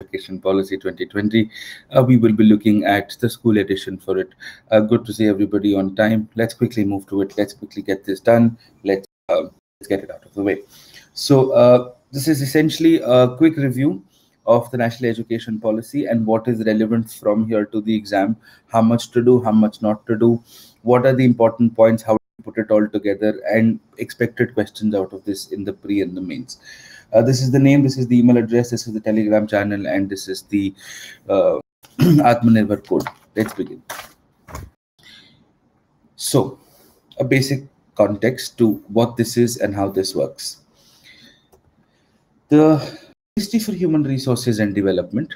Education Policy 2020. Uh, we will be looking at the school edition for it. Uh, good to see everybody on time. Let's quickly move to it. Let's quickly get this done. Let's, uh, let's get it out of the way. So uh, this is essentially a quick review of the national education policy and what is relevant from here to the exam, how much to do, how much not to do, what are the important points, how to put it all together, and expected questions out of this in the pre and the mains. Uh, this is the name, this is the email address, this is the Telegram channel, and this is the uh, Atmanirbhar code. Let's begin. So, a basic context to what this is and how this works. The Ministry for Human Resources and Development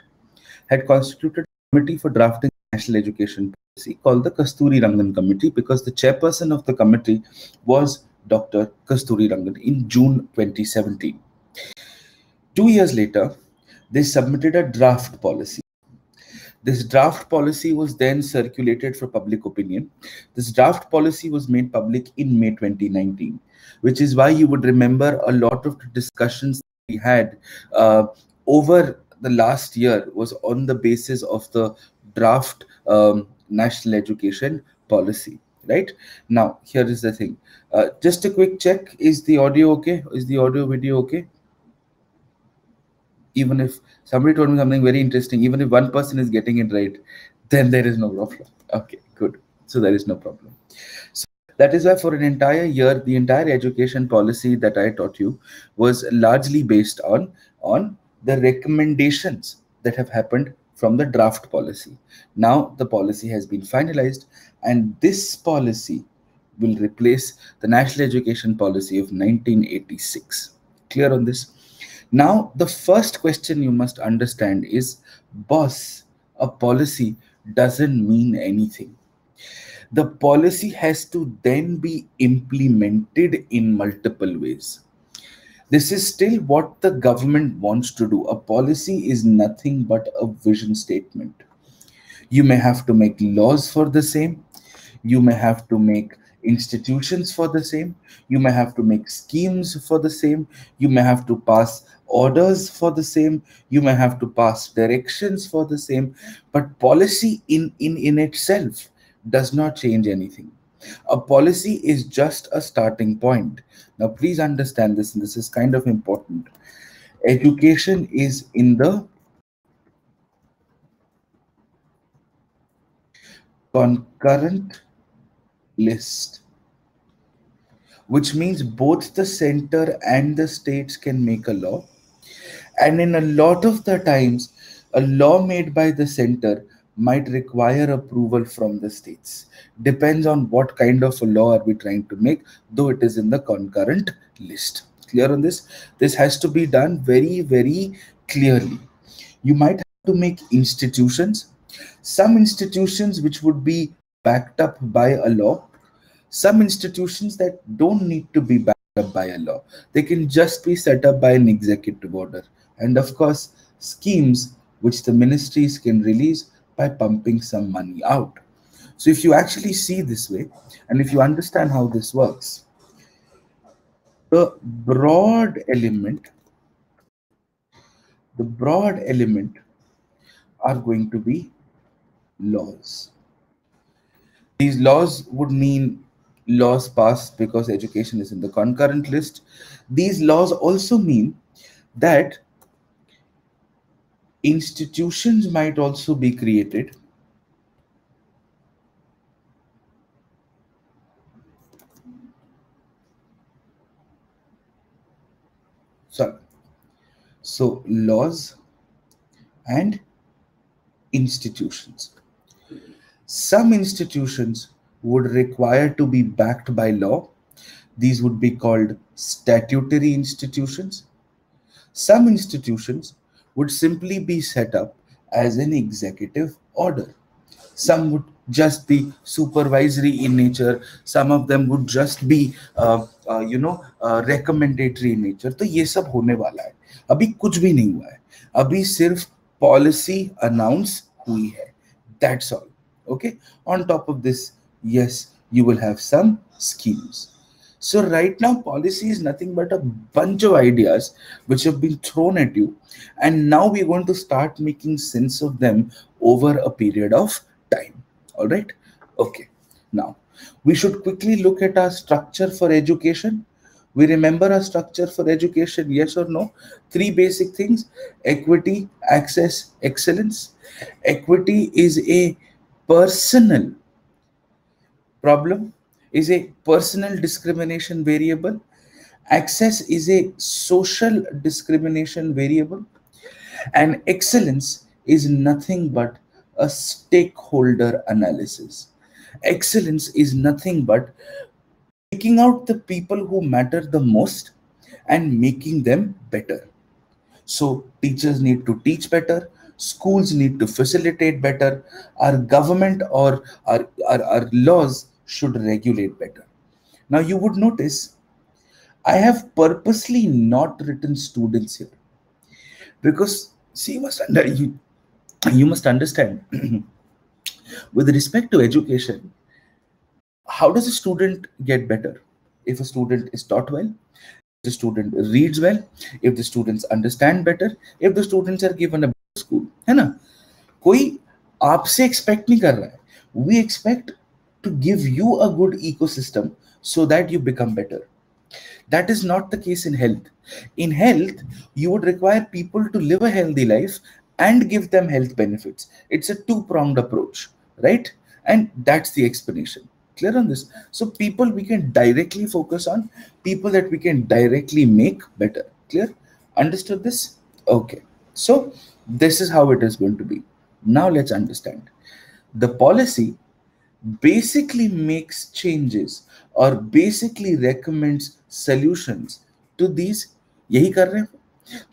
had constituted a committee for drafting national education policy called the Kasturi Rangan Committee because the chairperson of the committee was Dr. Kasturi Rangan in June 2017. Two years later, they submitted a draft policy. This draft policy was then circulated for public opinion. This draft policy was made public in May 2019, which is why you would remember a lot of discussions we had uh, over the last year was on the basis of the draft um, national education policy right? Now here is the thing. Uh, just a quick check. Is the audio okay? Is the audio video okay even if somebody told me something very interesting even if one person is getting it right then there is no problem. Okay good. So there is no problem. So that is why for an entire year the entire education policy that i taught you was largely based on on the recommendations that have happened from the draft policy. Now the policy has been finalized and this policy will replace the national education policy of 1986 clear on this now, the first question you must understand is boss, a policy doesn't mean anything. The policy has to then be implemented in multiple ways. This is still what the government wants to do. A policy is nothing but a vision statement. You may have to make laws for the same. You may have to make institutions for the same. You may have to make schemes for the same. You may have to pass orders for the same. You may have to pass directions for the same. But policy in in in itself does not change anything. A policy is just a starting point. Now please understand this and this is kind of important. Education is in the concurrent list which means both the center and the states can make a law and in a lot of the times, a law made by the center might require approval from the states. Depends on what kind of a law are we trying to make, though it is in the concurrent list. Clear on this? This has to be done very, very clearly. You might have to make institutions, some institutions which would be backed up by a law, some institutions that don't need to be backed up by a law. They can just be set up by an executive order and of course schemes which the ministries can release by pumping some money out. So if you actually see this way, and if you understand how this works, the broad element, the broad element are going to be laws. These laws would mean laws passed because education is in the concurrent list. These laws also mean that institutions might also be created so so laws and institutions some institutions would require to be backed by law these would be called statutory institutions some institutions would simply be set up as an executive order. Some would just be supervisory in nature. Some of them would just be, uh, uh, you know, uh, recommendatory in nature. तो ये सब होने वाला है अभी कुछ भी नहीं हुआ है अभी सिर्फ पॉलिसी अनाउंस हुई है that's all okay on top of this yes you will have some schemes So right now, policy is nothing but a bunch of ideas which have been thrown at you, and now we're going to start making sense of them over a period of time. All right. Okay. Now we should quickly look at our structure for education. We remember our structure for education, yes or no? Three basic things equity, access, excellence. Equity is a personal problem is a personal discrimination variable. Access is a social discrimination variable. And excellence is nothing but a stakeholder analysis. Excellence is nothing but picking out the people who matter the most and making them better. So teachers need to teach better, schools need to facilitate better, our government or our, our, our laws should regulate better. Now you would notice I have purposely not written students here because see you must under, you, you must understand with respect to education how does a student get better if a student is taught well the student reads well if the students understand better if the students are given a school है ना कोई आपसे expect नहीं कर रहा है we expect to give you a good ecosystem so that you become better. That is not the case in health. In health, you would require people to live a healthy life and give them health benefits. It's a two pronged approach, right? And that's the explanation. Clear on this? So, people we can directly focus on, people that we can directly make better. Clear? Understood this? Okay. So, this is how it is going to be. Now, let's understand. The policy basically makes changes or basically recommends solutions to these यही कर रहे हैं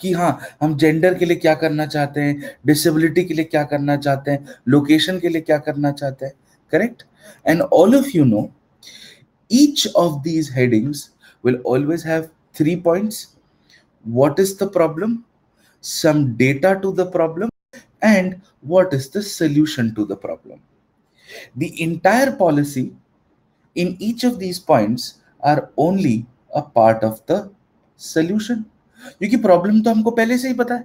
कि हाँ हम gender के लिए क्या करना चाहते हैं डिसेबिलिटी के लिए क्या करना चाहते हैं लोकेशन के लिए क्या करना चाहते हैं correct and all of you no each of these headings will always have three points what is the problem some data to the problem and what is the solution to the problem the entire policy in each of these points are only a part of the solution क्योंकि problem तो हमको पहले से ही पता है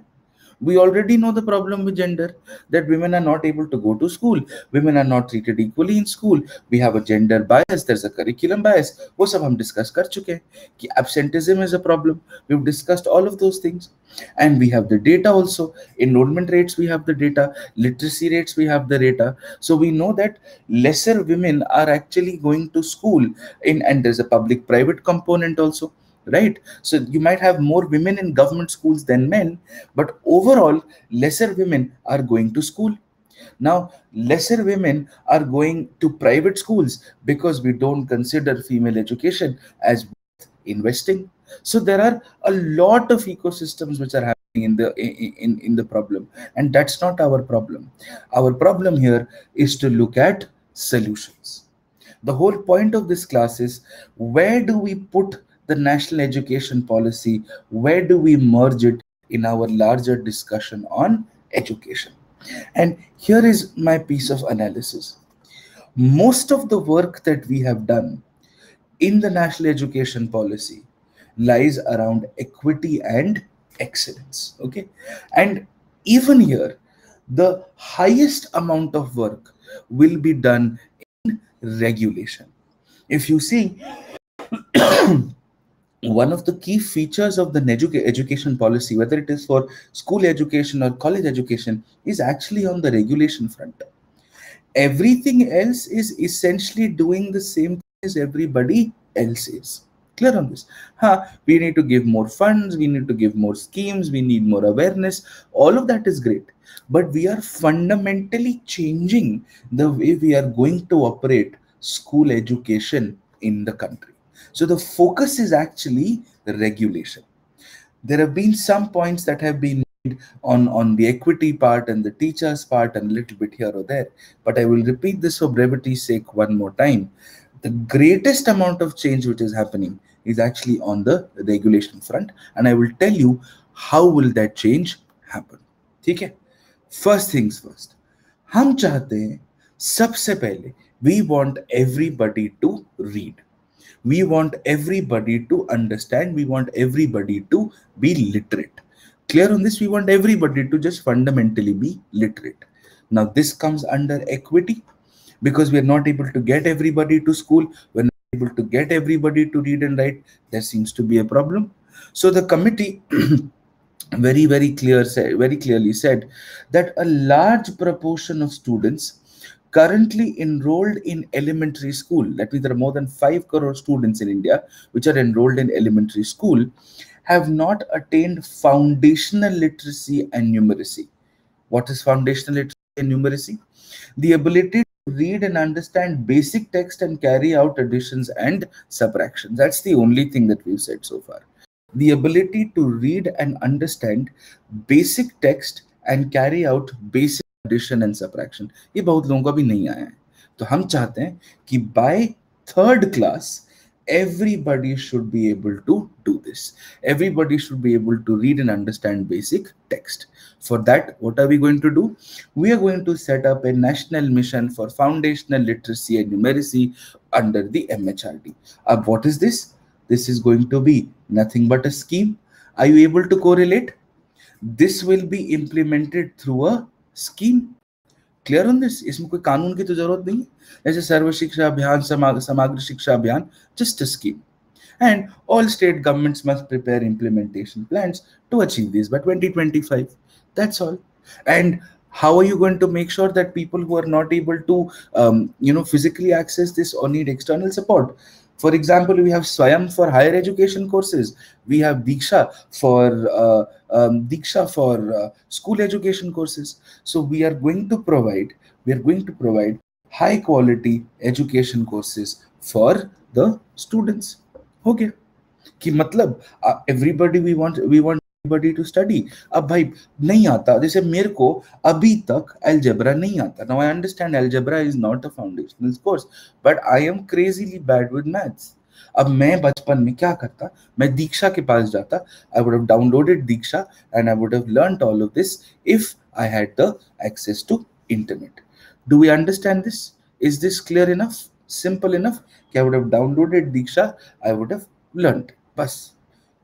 we already know the problem with gender that women are not able to go to school. Women are not treated equally in school. We have a gender bias there's a curriculum bias. wo sab hum discuss kar chuke hain absenteeism is a problem. We've discussed all of those things. And we have the data also. Enrollment rates we have the data. Literacy rates we have the data. So we know that lesser women are actually going to school in and there's a public private component also right? So you might have more women in government schools than men but overall lesser women are going to school. Now lesser women are going to private schools because we don't consider female education as investing. So there are a lot of ecosystems which are happening in the in in the problem and that's not our problem. Our problem here is to look at solutions. The whole point of this class is where do we put the national education policy, where do we merge it in our larger discussion on education? And here is my piece of analysis. Most of the work that we have done in the national education policy lies around equity and excellence. Okay. And even here, the highest amount of work will be done in regulation. If you see, one of the key features of the edu- education policy, whether it is for school education or college education, is actually on the regulation front. Everything else is essentially doing the same as everybody else is. Clear on this? Huh, we need to give more funds, we need to give more schemes, we need more awareness. All of that is great. But we are fundamentally changing the way we are going to operate school education in the country so the focus is actually the regulation. There have been some points that have been made on, on the equity part and the teachers part and a little bit here or there. But I will repeat this for brevity's sake one more time. The greatest amount of change which is happening is actually on the regulation front. And I will tell you how will that change happen. Okay? First things first. हम चाहते हैं सबसे पहले we want everybody to read we want everybody to understand we want everybody to be literate. Clear on this? We want everybody to just fundamentally be literate. Now this comes under equity. Because we are not able to get everybody to school we're not able to get everybody to read and write there seems to be a problem. So the committee very very clear said very clearly said that a large proportion of students currently enrolled in elementary school that means there are more than 5 crore students in india which are enrolled in elementary school have not attained foundational literacy and numeracy. What is foundational literacy and numeracy? The ability to read and understand basic text and carry out additions and subtractions. That's the only thing that we've said so far. The ability to read and understand basic text and carry out basic addition and subtraction ये बहुत लोगों को भी नहीं आया है तो हम चाहते हैं कि by third class everybody should be able to do this everybody should be able to read and understand basic text for that what are we going to do we are going to set up a national mission for foundational literacy and numeracy under the mhrd uh, what is this this is going to be nothing but a scheme are you able to correlate this will be implemented through a scheme clear on this इसमें कोई कानून की तो ज़रूरत नहीं है जैसे सर्व शिक्षा अभियान समग्र शिक्षा अभियान just a scheme and all state governments must prepare implementation plans to achieve this by 2025 that's all and how are you going to make sure that people who are not able to um, you know physically access this or need external support for example, we have Swayam for higher education courses. We have Diksha for uh, um, Diksha for uh, school education courses. So we are going to provide we are going to provide high quality education courses for the students. Okay. कि मतलब everybody we want we want Everybody to study. अब भाई, नहीं आता। जैसे मेरे को अभी तक algebra नहीं आता। Now I understand algebra is not a foundational course, but I am crazily bad with maths. अब मैं बचपन में क्या करता? मैं दीक्षा के पास जाता। I would have downloaded Diksha and I would have learned all of this if I had the access to internet do we understand this is this clear enough simple enough कि I would have downloaded Diksha I would have learned बस।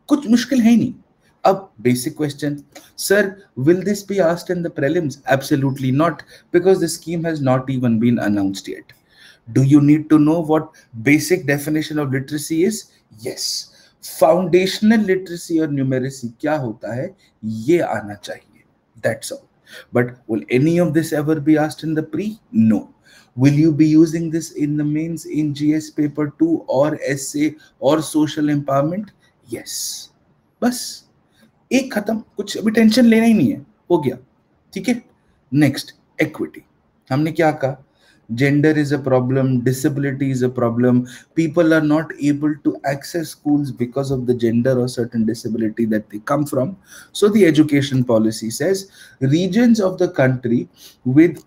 कुछ मुश्किल है ही नहीं। A basic question. Sir will this be asked in the prelims? Absolutely not because the scheme has not even been announced yet. Do you need to know what basic definition of literacy is? Yes. Foundational literacy or numeracy kya hota hai? Ye aana chahiye. That's all. But will any of this ever be asked in the pre? No. Will you be using this in the mains in gs paper 2 or essay or social empowerment? Yes. Bas एक खत्म, कुछ अभी tension लेना ही नहीं है, हो गया। ठीक है? Next equity. हमने क्या कहा? Gender is a problem disability is a problem people are not able to access schools because of the gender और certain disability that they come from so the education policy says regions of the country with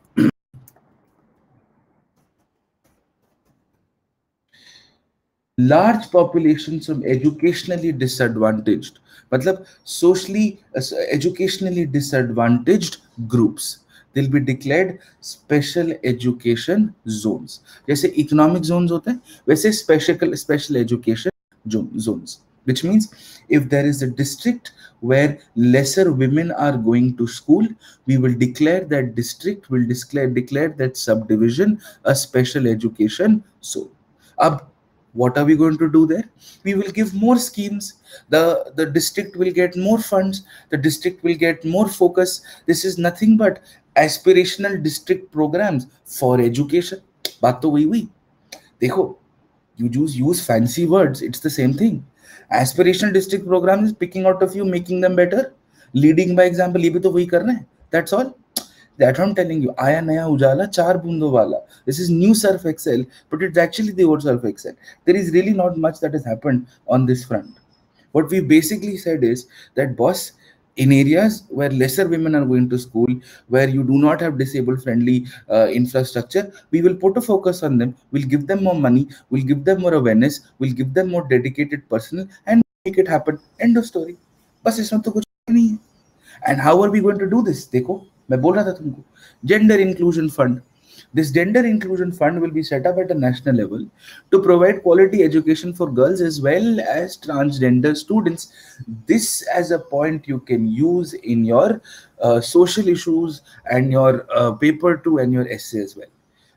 large populations of educationally disadvantaged मतलब socially educationally disadvantaged groups they'll be declared special education zones जैसे economic zones होते हैं वैसे special special education zones which means if there is a district where lesser women are going to school we will declare that district will declare declare that subdivision a special education zone अब what are we going to do there? We will give more schemes. The the district will get more funds. The district will get more focus. This is nothing but aspirational district programs for education. but the way we dekho you just use fancy words. It's the same thing. Aspirational district program is picking out of you making them better. Leading by example ye to karna that's all. that I'm telling you, Aya Naya Ujala, Char Bundo Wala. This is new Surf Excel, but it's actually the old Surf Excel. There is really not much that has happened on this front. What we basically said is that, boss, in areas where lesser women are going to school, where you do not have disabled friendly uh, infrastructure, we will put a focus on them. We'll give them more money. We'll give them more awareness. We'll give them more dedicated personnel and make it happen. End of story. बस इसमें तो कुछ नहीं है And how are we going to do this? देखो मैं बोल रहा था तुमको gender inclusion fund this gender inclusion fund will be set up at a national level to provide quality education for girls as well as transgender students this as a point you can use in your social issues and your paper two and your essay as well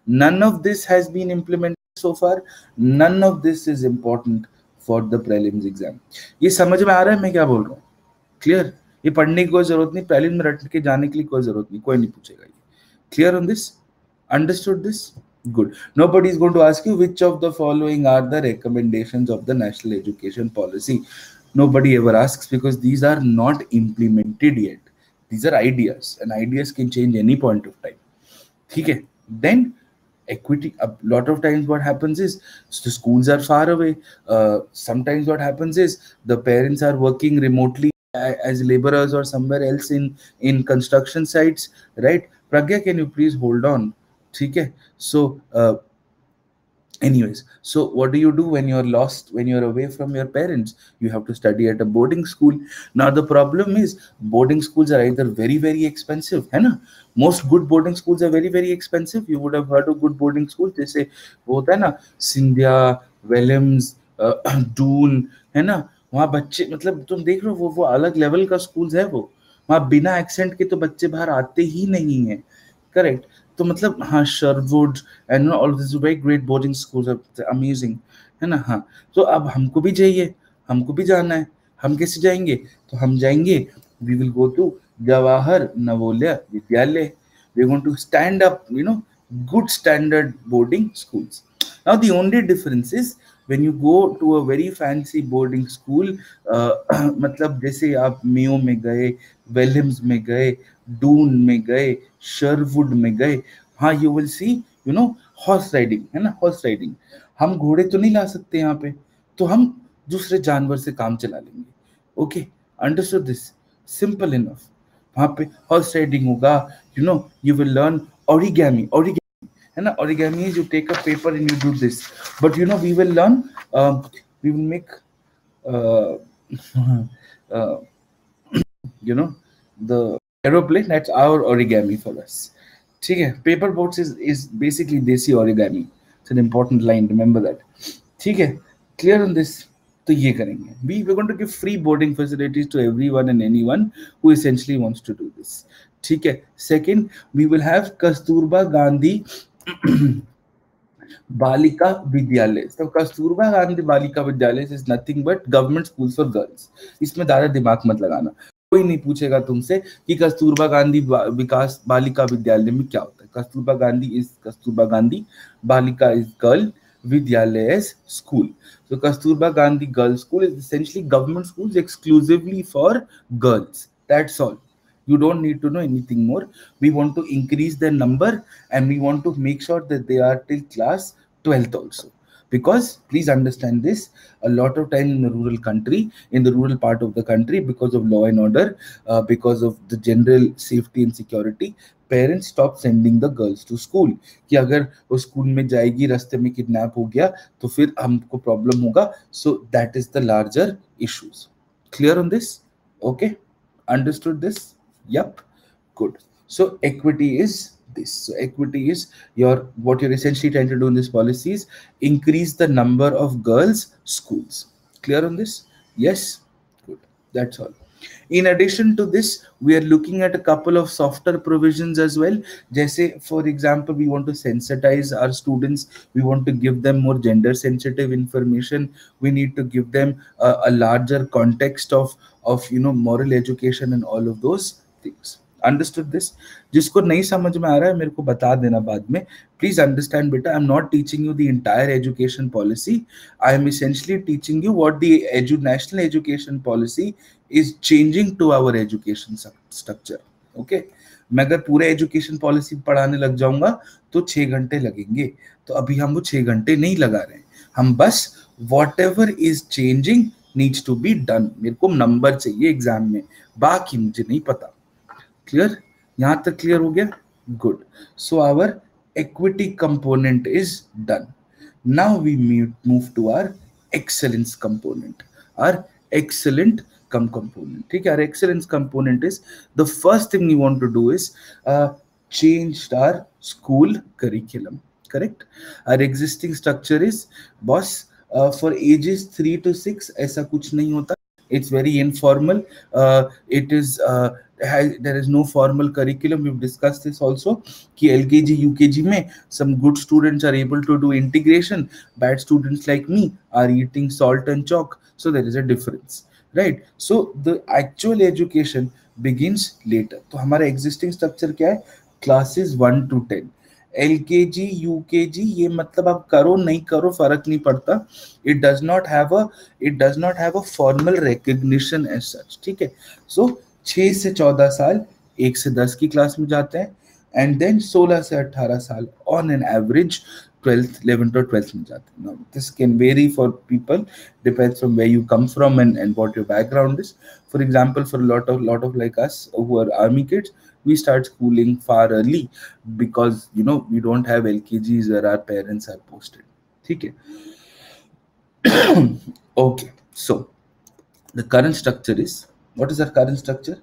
none of this has been implemented so far. None of this is important for the prelims exam. ye samajh mein aa raha hai main kya bol raha hu clear? ये पढ़ने की कोई ज़रूरत नहीं पहले में रट के जाने के लिए कोई ज़रूरत नहीं कोई नहीं पूछेगा ये। Clear on this understood this good nobody is going to ask you which of the following are the recommendation of the national education policy nobody ever ask because these are not implemented yet these are ideas and ideas can change any point of time ठीक है? Then equity a lot of times what happens is the schools are far away. Uh, sometimes what happens is the parents are working remotely as laborers or somewhere else in in construction sites right? Pragya can you please hold on? Okay so uh, anyways so what do you do when you're lost when you're away from your parents? You have to study at a boarding school. Now the problem is boarding schools are either very very expensive and na? most good boarding schools are very very expensive. You would have heard of good boarding schools. They say both hai na? Scindia Welhams uh, doon hai वहाँ बच्चे मतलब तुम देख रहे हो, वो वो अलग लेवल का स्कूल्स है वो। वहाँ बिना एक्सेंट के तो बच्चे बाहर आते ही नहीं है। करेक्ट तो मतलब हाँ Sherwood and all this very great boarding schools amazing है ना? हाँ। तो अब हमको भी चाहिए, हमको भी जाना है। हम कैसे जाएँगे? तो हम जाएँगे we will go to Jawahar Navodaya Vidyalaya we going to stand up you know good standard boarding schools now, the only difference is when you go to a very fancy boarding school uh, मतलब जैसे आप Mayo में गए वेलिम्स में गए डून में गए शर्वुड में गए हाँ you will see you know horse riding है ना हॉर्स राइडिंग हम घोड़े तो नहीं ला सकते यहाँ पे तो हम दूसरे जानवर से काम चला लेंगे. Okay understood this simple enough वहाँ पे हॉर्स राइडिंग होगा you know you will learn origami origami है ना origami is you take a paper and you do this but you know we will learn um, we will make uh, uh, you know the aeroplane that's our origami for us ठीक है paper boats is is basically desi origami it's an important line remember that ठीक है clear on this तो ये करेंगे we we're going to give free boarding facilities to everyone and anyone who essentially wants to do this ठीक है second we will have Kasturba Gandhi Balika Vidyalaya तो Kasturba Gandhi Balika Vidyalaya is nothing but government school for girls इसमें ज़्यादा दिमाग मत लगाना कोई नहीं पूछेगा तुमसे कि कस्तूरबा गांधी विकास बालिका विद्यालय में क्या होता है Kasturba Gandhi is Kasturba Gandhi Balika is girl Vidyalaya as school. So Kasturba Gandhi Girls School is essentially government schools exclusively for girls. That's all. You don't need to know anything more. We want to increase their number and we want to make sure that they are till class 12th also. Because please understand this, a lot of time in the rural country, in the rural part of the country, because of law and order, uh, because of the general safety and security, parents stop sending the girls to school कि अगर वो school में जाएगी रास्ते में kidnap हो गया तो फिर हमको प्रॉब्लम होगा so that is the larger issues clear on this okay understood this yep good. So equity is this. So equity is your what you're essentially trying to do in this policy is increase the number of girls schools. Clear on this? Yes? Good. That's all. In addition to this we are looking at a couple of softer provisions as well. Say for example we want to sensitize our students. We want to give them more gender sensitive information. We need to give them a, a larger context of of you know moral education and all of those things. Understood this? जिसको नहीं समझ में आ रहा है, मेरे को बता देना बाद में। प्लीज़ अंडरस्टैंड बेटा I am not teaching you the entire education policy I am essentially teaching you what the edu national education policy is changing to our education structure okay मैं अगर पूरे एजुकेशन पॉलिसी पढ़ाने लग जाऊँगा तो छह घंटे लगेंगे। तो अभी हम वो छह घंटे नहीं लगा रहे हैं। हम बस whatever is changing needs to be done मेरे को नंबर चाहिए एग्ज़ाम में। बाकी मुझे नहीं पता। क्लियर यहाँ तक क्लियर हो गया? Good so our equity component is done now we meet move to our excellence component our excellent come component ठीक है? Our excellence component is the first thing you want to do is change our school curriculum correct our existing structure is boss for ages three to six ऐसा कुछ नहीं होता. It's very informal it is has, there is no formal curriculum we've discussed this also कि lkg ukg में some good students are able to do integration bad students like me are eating salt and chalk so there is a difference right so the actual education begins later तो हमारा existing structure क्या है classes 1 to 10 L के जी U K G ये मतलब आप करो नहीं करो फ़र्क नहीं पड़ता it does not have a it does not have a formal recognition as such ठीक है सो छह से चौदह साल एक से दस की क्लास में जाते हैं एंड देन सोलह से अट्ठारह साल on an average twelfth eleventh और ट्वेल्थ में जाते हैं। This can vary for people depends from way you come from and and what your background is for example for lot of lot of like us who are army kids we start schooling far early because, you know, we don't have lkgs where our parents are posted. okay okay, so the current structure is what is our current structure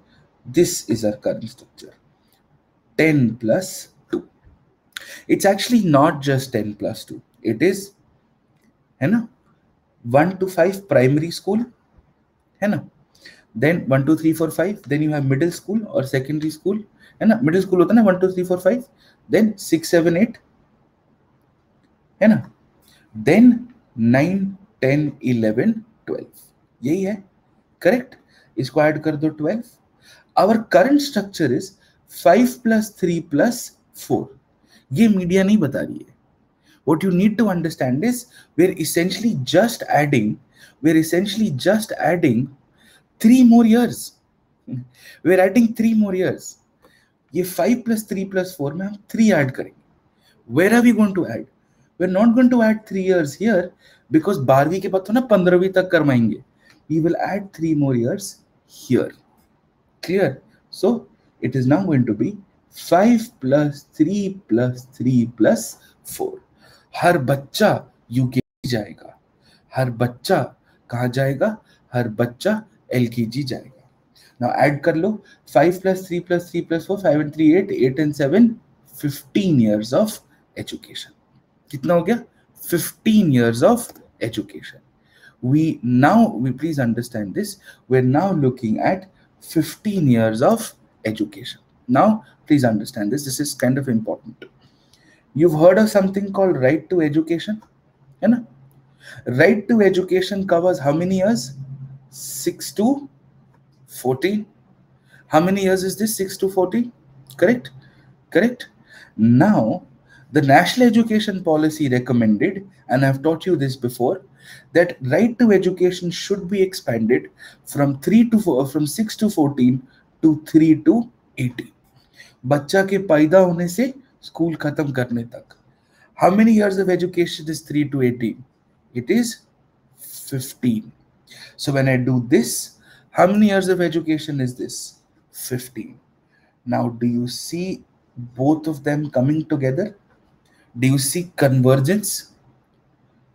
this is our current structure 10 plus 2 it's actually not just 10 plus 2 it is है ना 1 to 5 primary school है ना then 1 2 3 4 5 then you have middle school or secondary school है ना middle school होता है ना one two three four five then six seven eight है ना then nine ten eleven twelve यही है करेक्ट इसको ऐड कर दो twelve. Our current structure is five plus three plus four ये मीडिया नहीं बता रही है। What you need to understand is we're essentially just adding, we're essentially just adding three more years we're adding three more years ये five plus three plus four में हम three add करेंगे। Where are we going to add we are not going to add three years here because बारहवीं के बाद तो ना पंद्रहवीं तक करवाएँगे। We will add three more years here. Clear? So, it is now going to be 5 plus 3 plus 3 plus 4. हर बच्चा यूकेजी जाएगा। हर बच्चा कहाँ जाएगा? हर बच्चा एलकेजी जाएगा। नाउ ऐड कर लो। 5 plus 3 plus 3 plus 4 5 and 3 8 8 and 7 15 years of education कितना हो गया? 15 years of education We now, we please understand this, we're now looking at 15 years of education. Now, please understand this, this is kind of important. You've heard of something called right to education? you know Right to education covers how many years? 6 to 14 how many years is this 6 to 40 correct correct now the national education policy recommended and i've taught you this before that right to education should be expanded from 3 to 4 from 6 to 14 to 3 to 18 बच्चा के पैदा होने से school खत्म करने तक how many years of education is 3 to 18 it is 15 so when i do this how many years of education is this? 15. Now, do you see both of them coming together? Do you see convergence?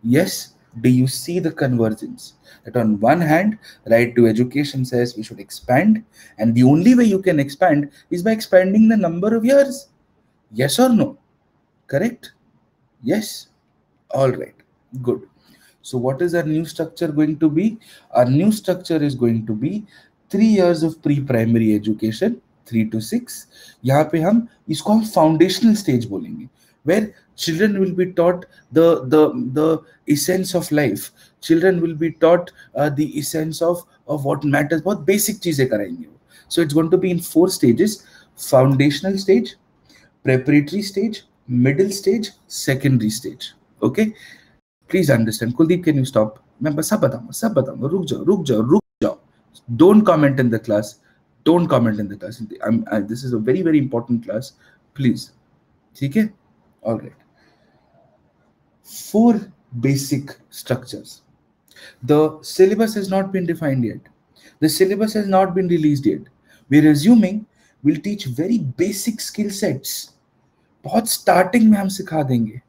Yes. Do you see the convergence? That on one hand, right to education says we should expand, and the only way you can expand is by expanding the number of years. Yes or no? Correct? Yes. All right. Good. So what is our new structure going to be? Our new structure is going to be three years of pre-primary education, three to six. यहाँ पे हम इसको हम foundational stage बोलेंगे, where children will be taught the the the essence of life. Children will be taught uh, the essence of of what matters. बहुत basic चीजें कराएंगे वो. So it's going to be in four stages: foundational stage, preparatory stage, middle stage, secondary stage. Okay. Please understand Kuldeep can you stop मैं बस सब बताऊंगा सब बताऊंगा रुक जाओ रुक जाओ रुक जाओ don't comment in the class don't comment in the class this is a very very important class please ठीक है all right four basic structures. The syllabus has not been defined yet. The syllabus has not been released yet. We're assuming we'll teach very basic skill sets. बहुत starting में हम सिखा देंगे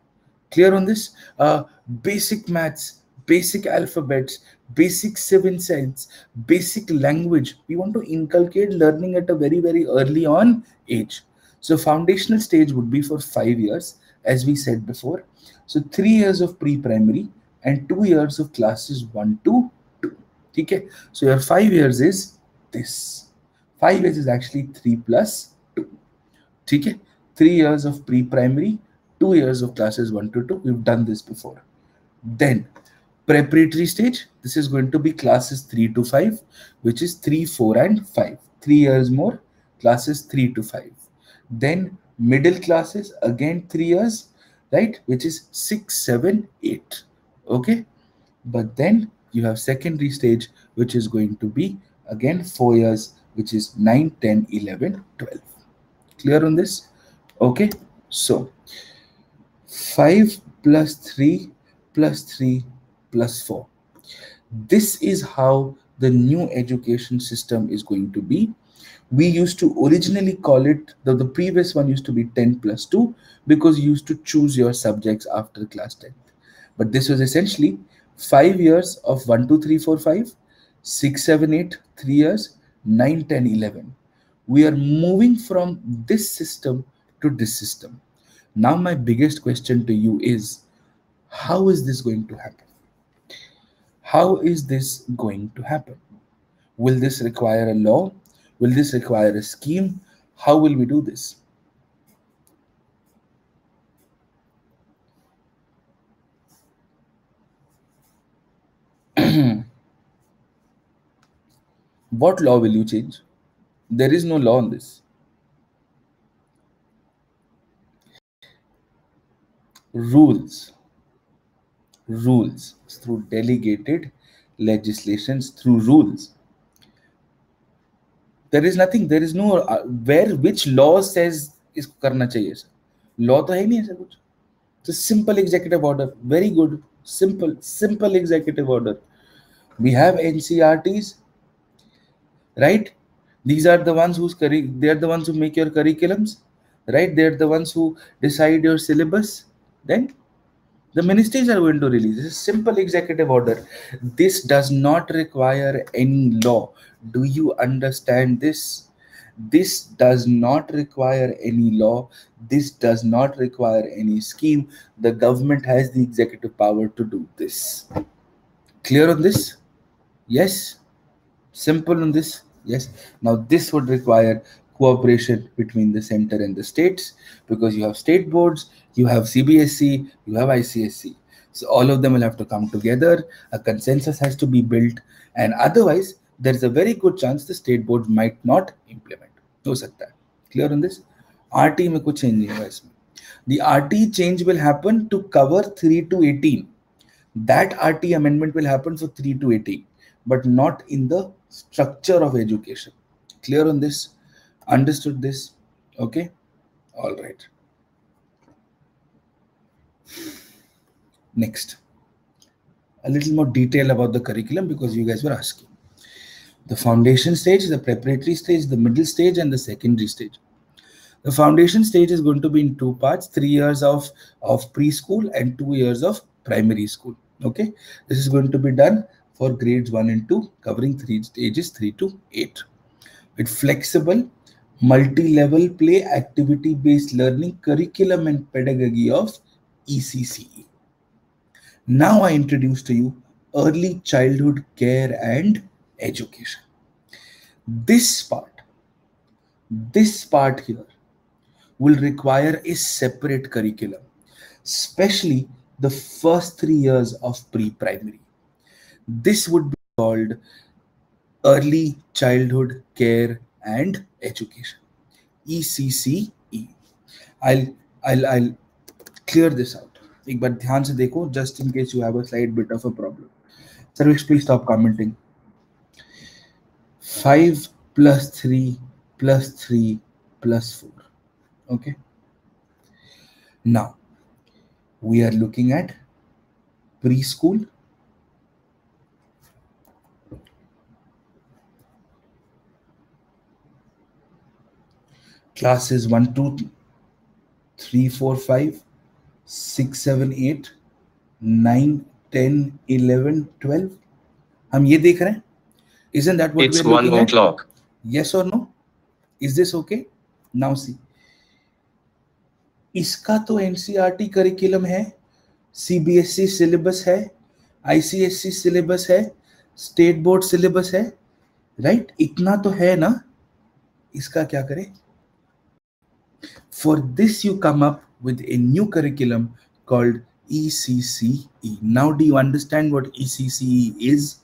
clear on this uh, basic maths basic alphabets basic civil science basic language we want to inculcate learning at a very very early on age So foundational stage would be for five years, as we said before. So three years of pre-primary and two years of classes one to two. Okay. So your five years is this. Five years is actually three plus two. Okay. Three years of pre-primary, two years of classes one to two. We've done this before. Then preparatory stage, this is going to be classes three to five, which is three, four, and five. Three years more, classes three to five. Then middle classes, again three years, right? Which is six, seven, eight. Okay. But then you have secondary stage, which is going to be again four years, which is 9, 10, 11, 12. Clear on this? Okay. So 5 plus 3 plus 3 plus 4. This is how the new education system is going to be. We used to originally call it, the, the previous one used to be 10 plus 2 because you used to choose your subjects after class 10. But this was essentially 5 years of 1, 2, 3, 4, 5, 6, 7, 8, 3 years, 9, 10, 11. We are moving from this system to this system. Now, my biggest question to you is how is this going to happen? How is this going to happen? Will this require a law? Will this require a scheme? How will we do this? what law will you change? There is no law on this. Rules rules through delegated legislations through rules there is nothing there is no where which law says इसको करना चाहिए sir law तो है ही नहीं ऐसा कुछ तो simple executive order very good simple simple executive order we have NCERTs right? These are the ones who's curri- they are the ones who make your curriculums right? They're the ones who decide your syllabus. Then the ministries are going to release. This is simple executive order. This does not require any law. Do you understand this? This does not require any law. This does not require any scheme. The government has the executive power to do this. Clear on this? Yes. Simple on this? Yes. Now this would require cooperation between the center and the states because you have state boards, you have CBSE, you have ICSE. So all of them will have to come together. A consensus has to be built, and otherwise, there's a very good chance the state board might not implement. No such है Clear on this? RTE में कुछ change the RTE change will happen to cover 3 to 18. That RTE amendment will happen for 3 to 18, but not in the structure of education. Clear on this? Understood this? Okay? All right. Next, a little more detail about the curriculum because you guys were asking. The foundation stage, the preparatory stage, the middle stage, and the secondary stage. The foundation stage is going to be in two parts, three years of, of preschool and two years of primary school. Okay, this is going to be done for grades one and two, covering three stages three to eight. With flexible, multi-level play, activity-based learning, curriculum and pedagogy of ECCE. Now I introduce to you early childhood care and education. This part, this part here will require a separate curriculum, especially the first three years of pre-primary. This would be called early childhood care and education ECCE. I'll I'll I'll clear this out एक बार ध्यान से देखो just in case you have a slight bit of a problem service please stop commenting 5 plus 3 plus 3 plus 4 okay now we are looking at preschool classes 1 2 3 4 5 6 7 8 9 10 11 12 हम ये देख रहे हैं? Isn't that what it's we're one looking at? o'clock yes or no? Is this okay? Now see. इसका तो NCERT curriculum है CBSE syllabus है ICSC syllabus है स्टेट बोर्ड सिलेबस है राइट right? इतना तो है ना? इसका क्या करें? For this, you come up with a new curriculum called ECCE. Now, do you understand what ECCE is?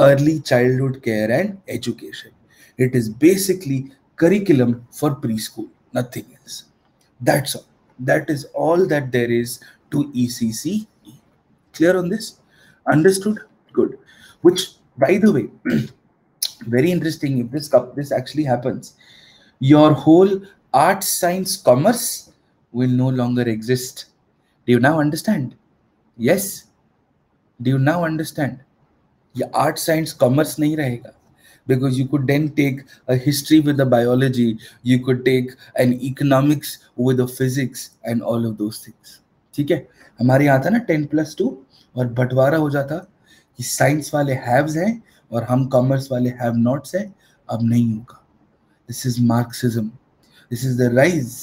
Early Childhood Care and Education. It is basically curriculum for preschool, nothing else. That's all. That is all that there is to ECCE. Clear on this? Understood? Good. Which, by the way, very interesting if this, this actually happens. Your whole arts, science, commerce will no longer exist. Do you now understand? Yes. Do you now understand? ये art, science, commerce नहीं रहेगा because you could then take a history with a biology, you could take an economics with a physics and all of those things. ठीक है हमारे यहाँ था ना ten plus two और बंटवारा हो जाता कि साइंस वाले हैव्स हैं और हम कॉमर्स वाले हैव नॉट्स हैं अब नहीं होगा this is Marxism this is the rise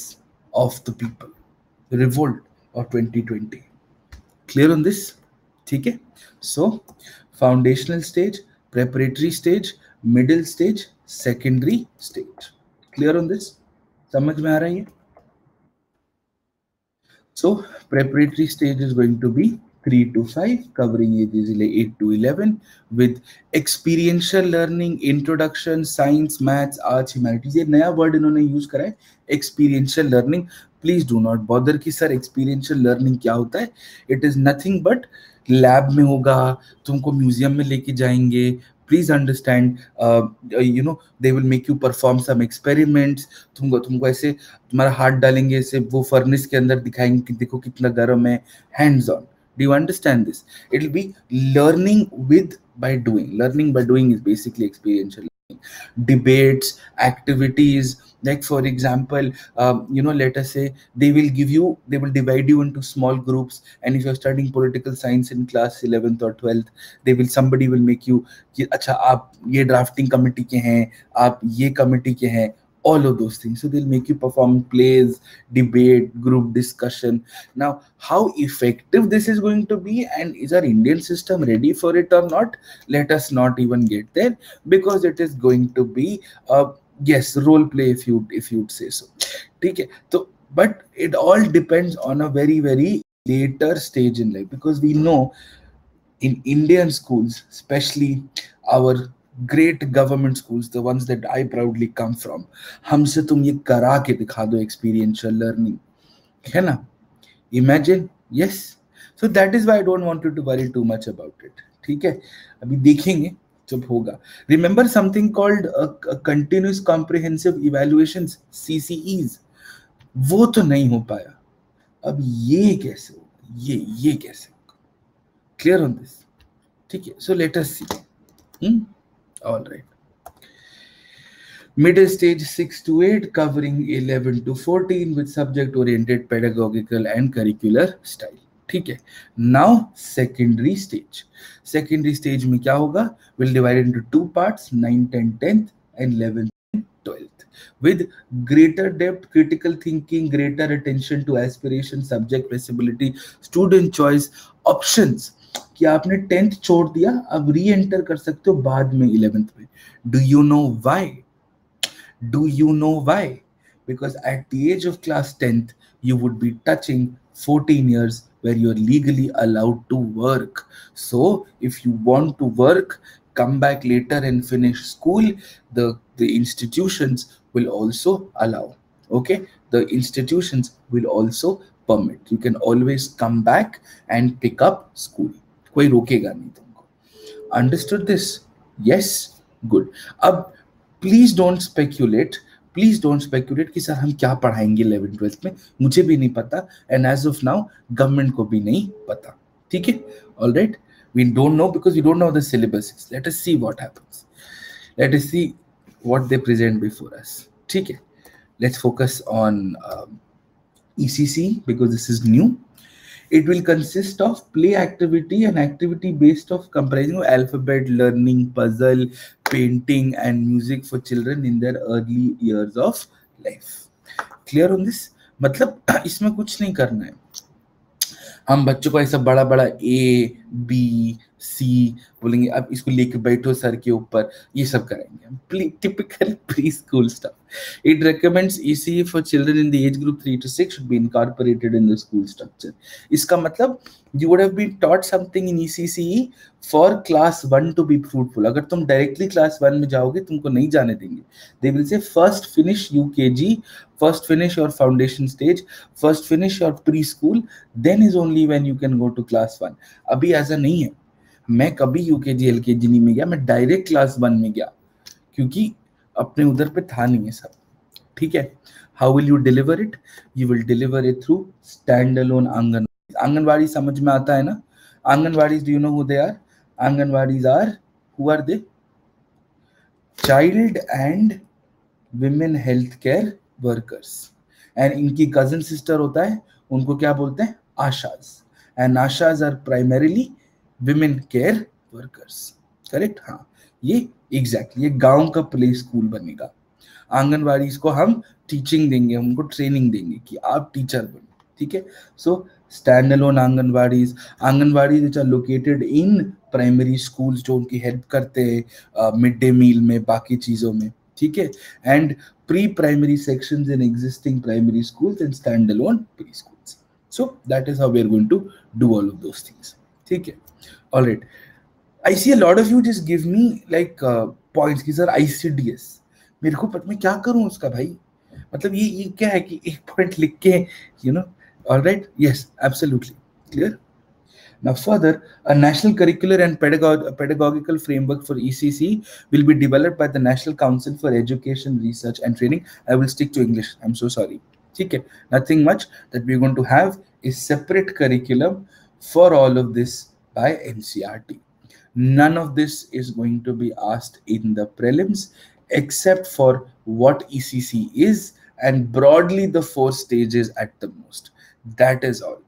of the people revolt of 2020 clear on this ठीक है so foundational stage preparatory stage middle stage secondary stage clear on this समझ में आ रहा है so preparatory stage is going to be 3 to 5 covering ages 8 to 11 with experiential learning introduction science maths arts humanities ये नया word इन्होंने use करा है experiential learning please do not bother कि सर experiential learning क्या होता है it is nothing but lab में होगा तुमको म्यूज़ियम में लेके जाएँगे please understand you know they will make you perform some experiments तुमको तुमको ऐसे तुम्हारा हाथ डालेंगे ऐसे वो फर्नेस के अंदर दिखाएँगे कि देखो कितना गर्म है hands on do you understand this? It'll be learning with by doing. Learning by doing is basically experiential learning. debates activities like for example um, you know let us say they will give you they will divide you into small groups and if you're studying political science in class 11th or 12th they will somebody will make you acha aap ye drafting committee ke hain aap ye committee ke hain all of those things. So they'll make you perform plays, debate, group discussion. Now, how effective this is going to be and is our Indian system ready for it or not? Let us not even get there because it is going to be a yes role play if you if you'd say so. Okay. So, but it all depends on a very very later stage in life because we know in Indian schools, especially our great government that I proudly come from हमसे तुम ये करा के दिखा दो experiential learning है ना? Imagine yes so that is why don't want to worry too much about it ठीक है? अभी देखेंगे जब होगा। Remember something called continuous comprehensive evaluation CCEs वो तो नहीं हो पाया। अब ये कैसे होगा ये ये कैसे होगा क्लियर ऑन दिस ठीक है so let us see all right middle stage 6 to 8 covering 11 to 14 with subject oriented pedagogical and curricular style ठीक है now secondary stage secondary stage में क्या होगा will divide into two parts 9 10 10th and 11th 12th with greater depth critical thinking greater attention to aspiration subject flexibility student choice options कि आपने tenth छोड़ दिया अब री एंटर कर सकते हो बाद में इलेवेंथ में do you know why do you know why because at the age of class tenth you would be touching 14 years where you're legally allowed to work. So, if you want to work, come back later and finish school, the, the institutions will also allow. Okay, the institutions will also permit. You can always come back and pick up school. कोई रोकेगा नहीं तुमको। Understood this yes good अब please don't speculate please don't speculate कि sir हम क्या पढ़ाएँगे eleven twelfth में? मुझे भी नहीं पता and as of now government को भी नहीं पता। ठीक है? All right we don't know because we don't know the syllabus let us see what happens let us see what they present before us ठीक है? Let's focus on ECC because this is new it will consist of play activity and activity based of comprising of alphabet learning puzzle painting and music for children in their early years of life clear on this मतलब इसमें कुछ नहीं करना है हम बच्चों को ऐसा बड़ा बड़ा ए बी सी बोलेंगे अब इसको लेके बैठो सर के ऊपर ये सब करेंगे typical pre school stuff it recommends EC for children in the age group 3 to 6 should be incorporated in the school structure इसका मतलब you would have been taught something in ECCE for class 1 to be fruitful अगर तुम directly class 1 में जाओगे तुमको नहीं जाने देंगे they will say first finish UKG first finish your foundation stage first finish your preschool then is only when you can go to class 1 अभी ऐसा नहीं है मैं कभी यूकेजी एल के जी नहीं में गया मैं डायरेक्ट क्लास वन में गया क्योंकि अपने उधर पे था नहीं है सब। ठीक है? How will you deliver it you will deliver it through stand alone आँगन आंगनवाड़ी समझ में आता है ना? Anganwadi do you know who they are anganwadis are who are they child and women health care workers and इनकी cousin sister होता है, उनको क्या बोलते हैं? ASHAs. And ASHAs are primarily women care workers correct हाँ। ये एग्जैक्टली ये गाँव का प्ले स्कूल बनेगा। आंगनबाड़ी को हम टीचिंग देंगे उनको ट्रेनिंग देंगे कि आप टीचर बनो, ठीक है? So stand alone anganwadi anganwadi which are located in primary schools जो उनकी हेल्प करते हैं मिड डे मील में, बाकी चीज़ों में, ठीक है? And pre primary sections in existing primary schools and stand alone pre schools so that is how we are going to do all of those things ठीक है? All I see a of you you give me like like की sir I C D S मेरे को मैं क्या करूँ उसका भाई मतलब ये ये क्या है कि एक पॉइंट लिख के you know all right yes absolutely clear Now, further, a national curricular and pedagog pedagogical framework for ECC will be developed by the National Council for Education, Research and Training. I will stick to English. I'm so sorry. Okay, nothing much that we're going to have a separate curriculum for all of this by NCERT. None of this is going to be asked in the prelims except for what ECC is and broadly the four stages at the most. That is all.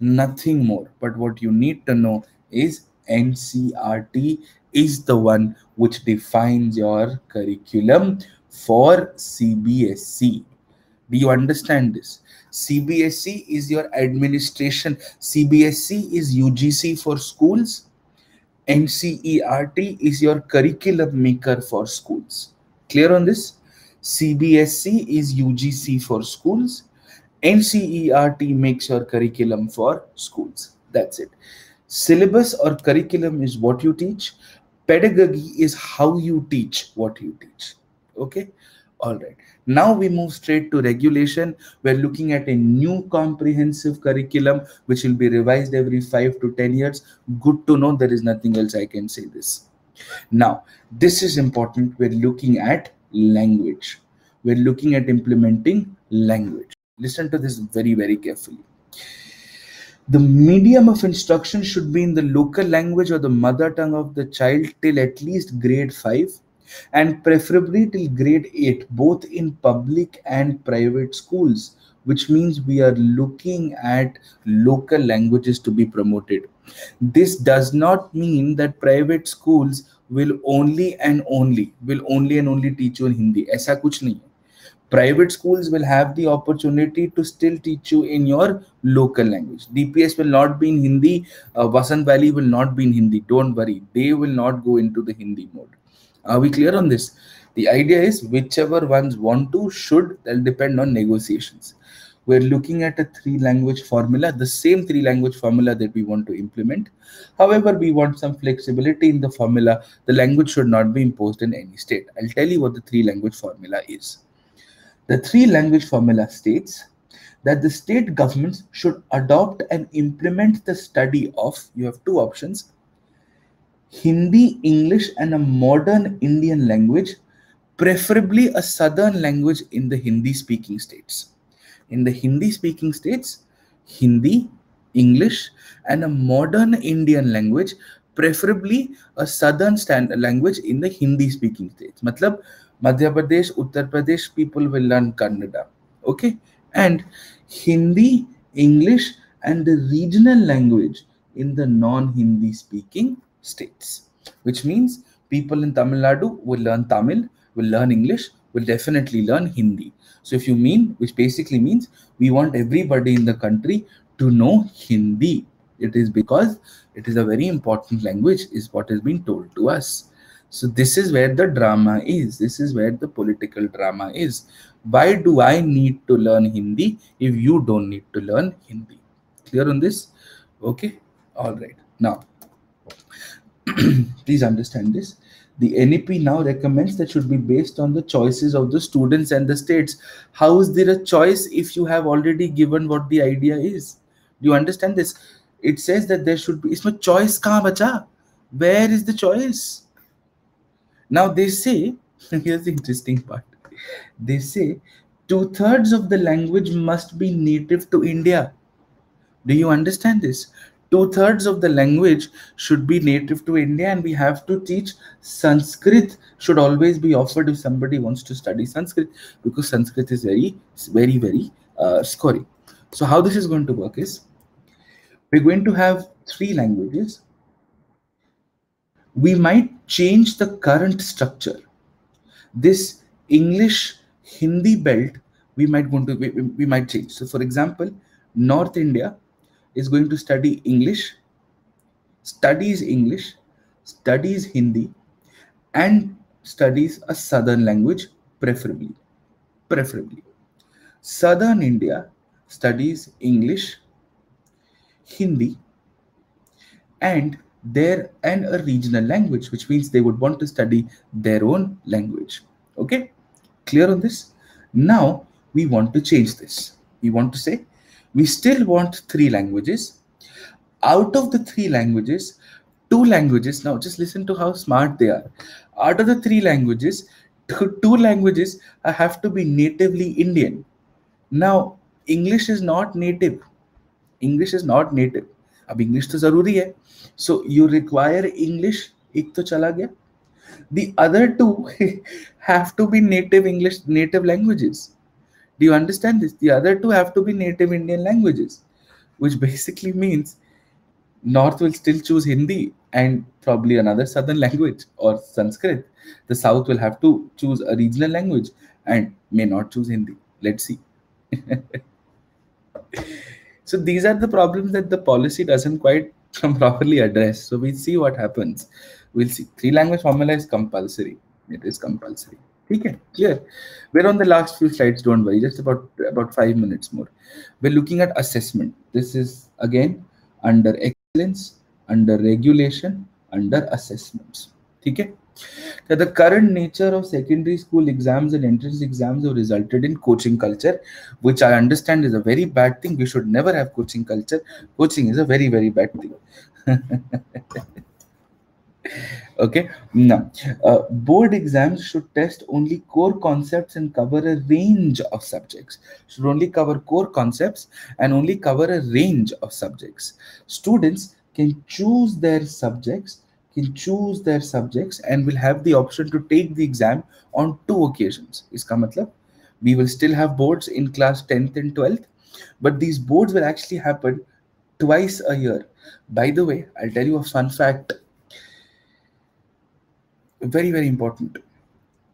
Nothing more. But what you need to know is NCERT is the one which defines your curriculum for CBSE. Do you understand this? CBSE is your administration. CBSE is UGC for schools. NCERT is your curriculum maker for schools. Clear on this? CBSE is UGC for schools. NCERT makes your curriculum for schools. That's it. Syllabus or curriculum is what you teach. Pedagogy is how you teach what you teach. Okay. All right. Now we move straight to regulation. We're looking at a new comprehensive curriculum which will be revised every five to 10 years. Good to know there is nothing else I can say this. Now, this is important. We're looking at language. We're looking at implementing language. Listen to this very, very carefully. The medium of instruction should be in the local language or the mother tongue of the child till at least grade 5 and preferably till grade 8 both in public and private schools which means we are looking at local languages to be promoted. This does not mean that private schools will only and only will only and only teach you in hindi. Aisa kuch nahi private schools will have the opportunity to still teach you in your local language. Dps will not be in hindi. Uh, vasant valley will not be in hindi. Don't worry. They will not go into the hindi mode are we clear on this? The idea is whichever ones want to, should, they'll depend on negotiations. We're looking at a three language formula, the same three language formula that we want to implement. However, we want some flexibility in the formula. The language should not be imposed in any state. I'll tell you what the three language formula is. The three language formula states that the state governments should adopt and implement the study of, you have two options, Hindi, English, and a modern Indian language, preferably a southern language in the Hindi speaking states. In the Hindi speaking states, Hindi, English, and a modern Indian language, preferably a southern standard language in the Hindi speaking states. Matlab, Madhya Pradesh, Uttar Pradesh, people will learn Kannada. Okay? And Hindi, English, and the regional language in the non Hindi speaking states, which means people in Tamil Nadu will learn Tamil, will learn English, will definitely learn Hindi. So if you mean, which basically means we want everybody in the country to know Hindi. It is because it is a very important language, is what has been told to us. So this is where the drama is. This is where the political drama is. Why do I need to learn Hindi if you don't need to learn Hindi? Clear on this? Okay. All right. Now, please understand this. The NEP now recommends that should be based on the choices of the students and the states. How is there a choice if you have already given what the idea is? Do you understand this? It says that there should be. It's my choice? Where is the choice? Now they say, here's the interesting part. They say two thirds of the language must be native to India. Do you understand this? Two thirds of the language should be native to India, and we have to teach Sanskrit. Should always be offered if somebody wants to study Sanskrit because Sanskrit is very, very, very uh, scoring. So, how this is going to work is we're going to have three languages. We might change the current structure. This English Hindi belt we might going to we, we might change. So, for example, North India is going to study English, studies English, studies Hindi, and studies a southern language, preferably. Preferably. Southern India studies English, Hindi, and their and a regional language, which means they would want to study their own language. Okay, clear on this? Now we want to change this. We want to say we still want three languages. Out of the three languages, two languages, now just listen to how smart they are. Out of the three languages, two, two languages have to be natively Indian. Now, English is not native. English is not native. अब English तो जरूरी है So you require English. एक तो चला गया the other two have to be native english native languages do you understand this? The other two have to be native Indian languages, which basically means North will still choose Hindi and probably another southern language or Sanskrit. The South will have to choose a regional language and may not choose Hindi. Let's see. so these are the problems that the policy doesn't quite properly address. So we'll see what happens. We'll see. Three language formula is compulsory. It is compulsory. Okay, clear. We're on the last few slides, don't worry, just about about five minutes more. We're looking at assessment. This is again under excellence, under regulation, under assessments. Okay. That the current nature of secondary school exams and entrance exams have resulted in coaching culture, which I understand is a very bad thing. We should never have coaching culture. Coaching is a very, very bad thing. okay? Now uh, board exams should test only core concepts and cover a range of subjects. Should only cover core concepts and only cover a range of subjects. Students can choose their subjects can choose their subjects and will have the option to take the exam on two occasions. Iska matlab? We will still have boards in class 10th and 12th but these boards will actually happen twice a year. By the way i'll tell you a fun fact very very important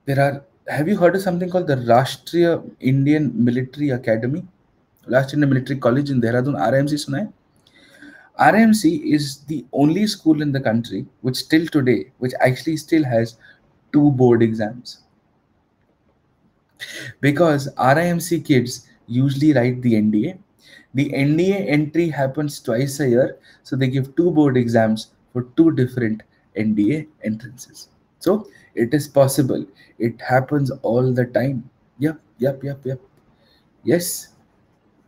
there are have you heard of something called the rashtriya indian military academy rashtriya military college in dehradun rmc suna hai rmc is the only school in the country which still today which actually still has two board exams because rmc kids usually write the NDA. The NDA entry happens twice a year, so they give two board exams for two different NDA entrances. So it is possible. It happens all the time. Yep, yep, yep, yep. Yes.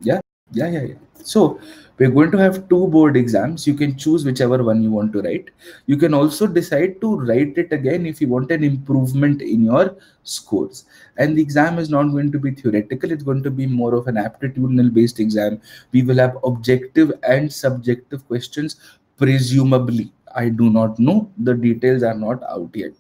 Yeah, yeah, yeah, yeah. So we're going to have two board exams. You can choose whichever one you want to write. You can also decide to write it again if you want an improvement in your scores. And the exam is not going to be theoretical, it's going to be more of an aptitudinal based exam. We will have objective and subjective questions, presumably I do not know. The details are not out yet.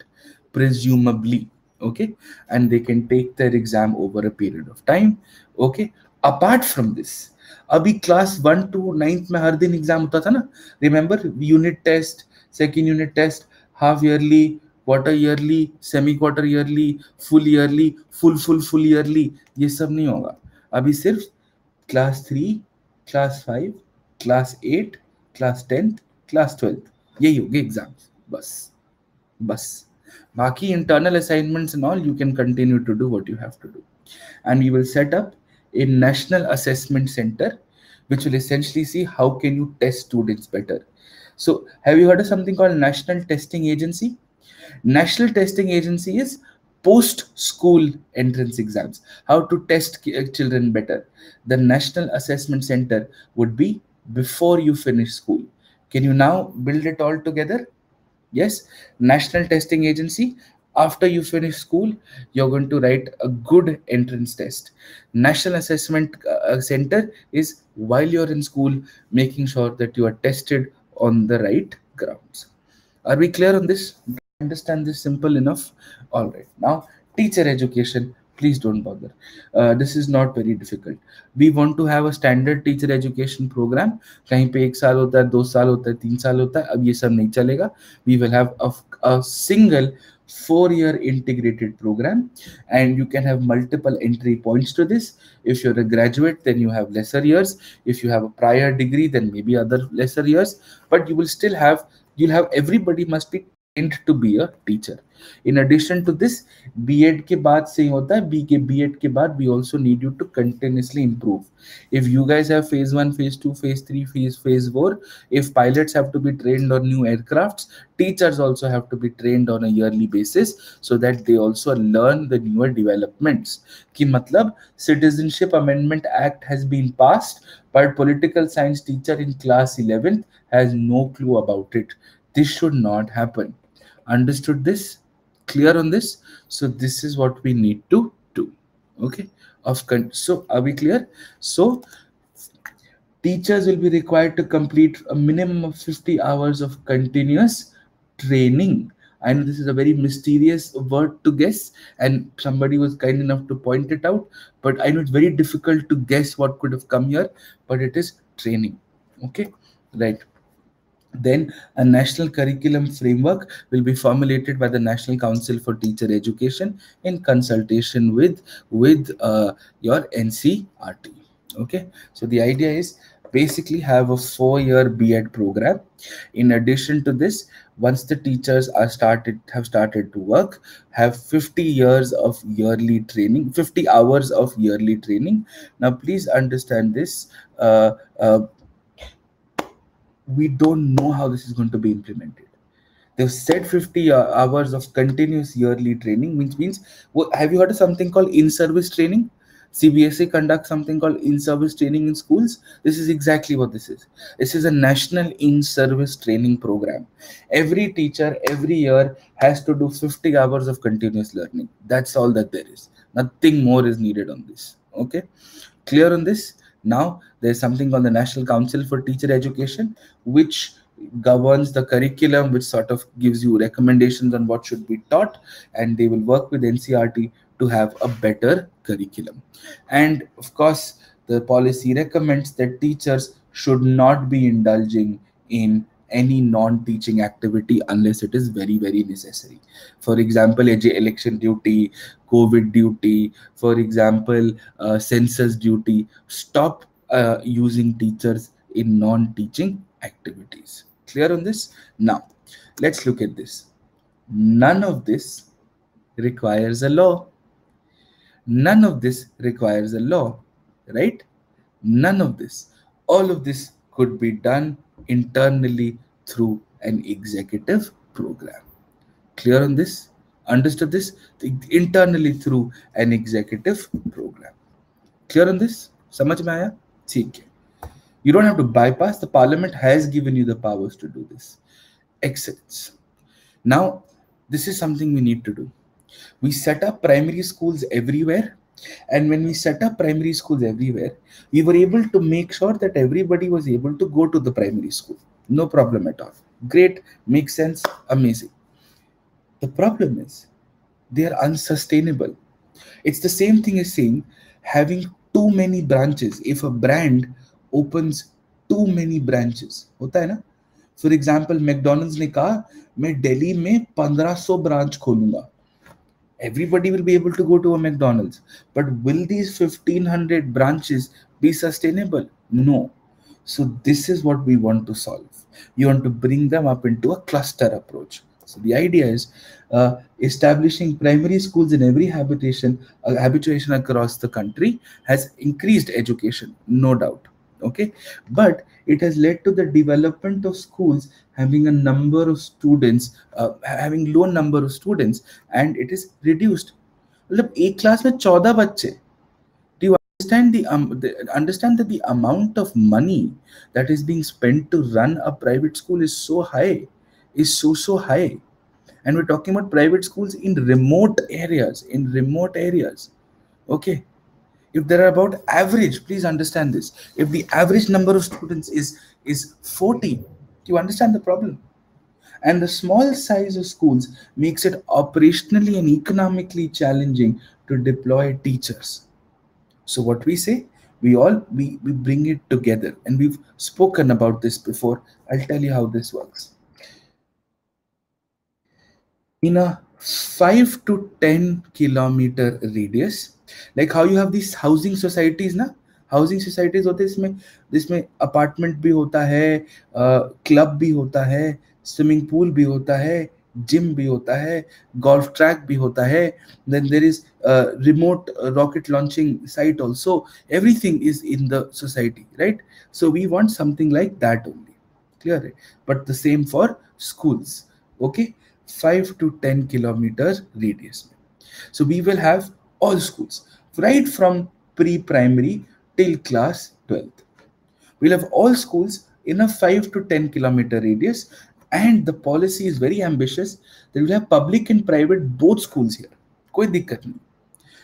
Presumably, okay, and they can take their exam over a period of time. Okay. Apart from this, अभी class one to ninth में हर दिन exam होता था ना remember unit test second unit test half yearly quarter yearly semi quarter yearly full yearly full full full yearly ये सब नहीं होगा अभी सिर्फ़ class three class five class eight class tenth class twelfth यही होगी एग्जाम बस बस बाकी internal assignments and all you can continue to do what you have to do and we will set up a national assessment center which will essentially see how can you test students better so have you heard of something called national testing agency national testing agency is post school entrance exams how to test children better the national assessment center would be before you finish school can you now build it all together? Yes. National testing agency after you finish school you're going to write a good entrance test. National assessment uh, center is while you're in school making sure that you are tested on the right grounds. Are we clear on this? Understand this simple enough? All right. Now teacher education please don't bother. Uh, this is not very difficult. We want to have a standard teacher education program. pe ek saal hota hai saal hota hai saal hota hai ab ye sab nahi chalega we will have a, a single four year integrated program and you can have multiple entry points to this. If you're a graduate then you have lesser years. If you have a prior degree then maybe other lesser years. But you will still have you'll have everybody must be trained to be a teacher in addition to this B.Ed के बाद से होता है B के B.Ed के बाद we also need you to continuously improve if you guys have phase 1 phase 2 phase 3 phase phase 4 if pilots have to be trained on new aircrafts teachers also have to be trained on a yearly basis so that they also learn the newer developments कि मतलब citizenship amendment act has been passed but political science teacher in class 11th has no clue about it this should not happen understood this clear on this. So this is what we need to do. Okay? Of so are we clear? So teachers will be required to complete a minimum of 50 hours of continuous training. I know this is a very mysterious word to guess and somebody was kind enough to point it out but i know it's very difficult to guess what could have come here but it is training. Okay? Right then a national curriculum framework will be formulated by the National Council for Teacher Education in consultation with, with uh, your NCERT. Okay, so the idea is basically have a four-year B.Ed program. In addition to this, once the teachers are started have started to work, have 50 years of yearly training, 50 hours of yearly training. Now, please understand this. Uh, uh, we don't know how this is going to be implemented. They've said 50 uh, hours of continuous yearly training which means have you heard of something called in-service training? CBSE conducts something called in-service training in schools. This is exactly what this is. This is a national in-service training program. Every teacher every year has to do 50 hours of continuous learning. That's all that there is. Nothing more is needed on this. Okay? Clear on this now, there's something called the National Council for Teacher Education, which governs the curriculum, which sort of gives you recommendations on what should be taught, and they will work with NCERT to have a better curriculum. And of course, the policy recommends that teachers should not be indulging in any non-teaching activity unless it is very very necessary. For example election duty covid duty for example uh, census duty stop uh, using teachers in non-teaching activities. Clear on this? Now let's look at this. None of this requires a law. None of this requires a law right? None of this. All of this could be done internally through an executive program. Clear on this? Understood this? Internally through an executive program. Clear on this? Samajh mein aaya? You don't have to bypass. The parliament has given you the powers to do this. Excellence. Now, this is something we need to do. We set up primary schools everywhere and when we set up primary schools everywhere, we were able to make sure that everybody was able to go to the primary school. No problem at all. Great, makes sense, amazing. The problem is they are unsustainable. It's the same thing as saying having too many branches. If a brand opens too many branches, hota hai na? For example McDonald's ने कहा मैं दिल्ली में 1500 branch खोलूंगा everybody will be able to go to a mcdonald's. But will these 1500 branches be sustainable? No. So this is what we want to solve. You want to bring them up into a cluster approach. So the idea is uh, establishing primary schools in every habitation uh, habitation across the country has increased education no doubt. Okay? But it has led to the development of schools having a number of students uh, having low number of students and it is reduced मतलब एक class में चौदह बच्चे do you understand the, um, the understand that the amount of money that is being spent to run a private school is so high is so so high and we're talking about private schools in remote areas in remote areas okay If there are about average please understand this. If the average number of students is is 40 do you understand the problem. And the small size of schools makes it operationally and economically challenging to deploy teachers. So what we say we all we, we bring it together. And we've spoken about this before. I'll tell you how this works. In a 5 to 10 kilometer radius like how you have these housing societies, na? Housing societies होते हैं इसमें जिसमें apartment भी होता है club भी होता है स्विमिंग पूल भी होता है जिम भी होता है गोल्फ ट्रैक भी होता है then there is remote rocket launching site also everything is in the society right so we want something like that only clear है but the same for for schools, okay? 5 to 10 kilometer radius. So we will have all schools, right from pre-primary till class 12th. We'll have all schools in a 5 to 10 kilometer radius and the policy is very ambitious that we'll have public and private both schools here. Koi dikkat nahi.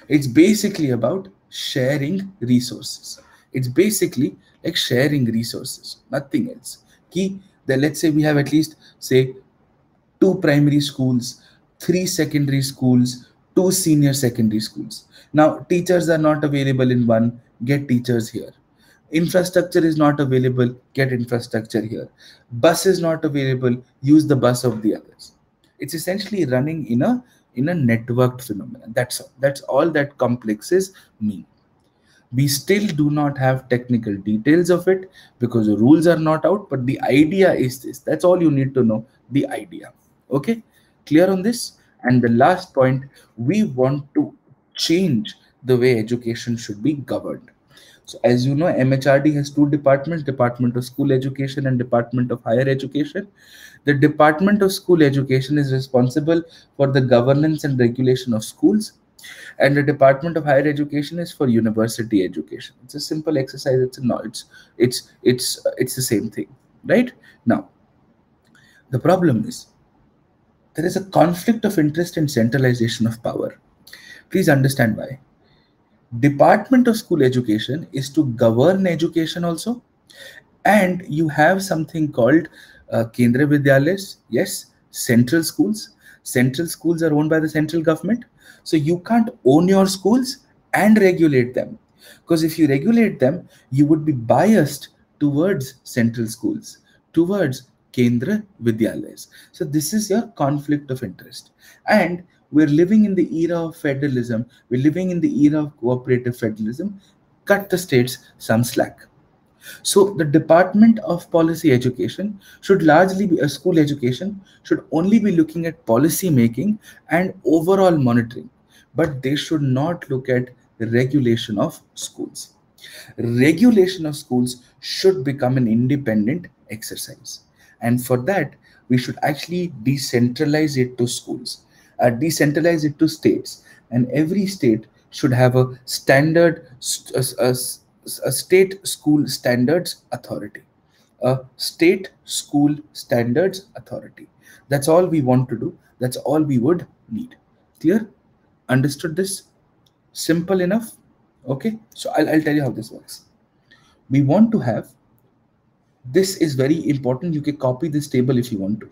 It's basically about sharing resources. It's basically like sharing resources, nothing else. Ki, that let's say we have at least say two primary schools, three secondary schools, two senior secondary schools. Now, teachers are not available in one, get teachers here. Infrastructure is not available, get infrastructure here. Bus is not available, use the bus of the others. It's essentially running in a in a networked phenomenon. That's all. That's all that complexes mean. We still do not have technical details of it because the rules are not out, but the idea is this. That's all you need to know. The idea. Okay, clear on this? And the last point, we want to change the way education should be governed. So as you know, MHRD has two departments, Department of School Education and Department of Higher Education. The Department of School Education is responsible for the governance and regulation of schools. And the Department of Higher Education is for university education. It's a simple exercise. It's a it's it's it's it's the same thing, right? Now, the problem is there is a conflict of interest in centralization of power. Please understand why. Department of School Education is to govern education also. And you have something called uh, Kendra Vidyalayas, yes, central schools. Central schools are owned by the central government. So you can't own your schools and regulate them. Because if you regulate them, you would be biased towards central schools, towards Kendra Vidyalayas. So this is your conflict of interest. And we're living in the era of federalism. We're living in the era of cooperative federalism. Cut the states some slack. So the Department of Policy Education should largely be a school education, should only be looking at policy making and overall monitoring, but they should not look at the regulation of schools. Regulation of schools should become an independent exercise. And for that, we should actually decentralize it to schools, uh, decentralize it to states. And every state should have a standard, a, a, a state school standards authority, a state school standards authority. That's all we want to do. That's all we would need. Clear? Understood this? Simple enough? Okay. So I'll, I'll tell you how this works. We want to have this is very important you can copy this table if you want to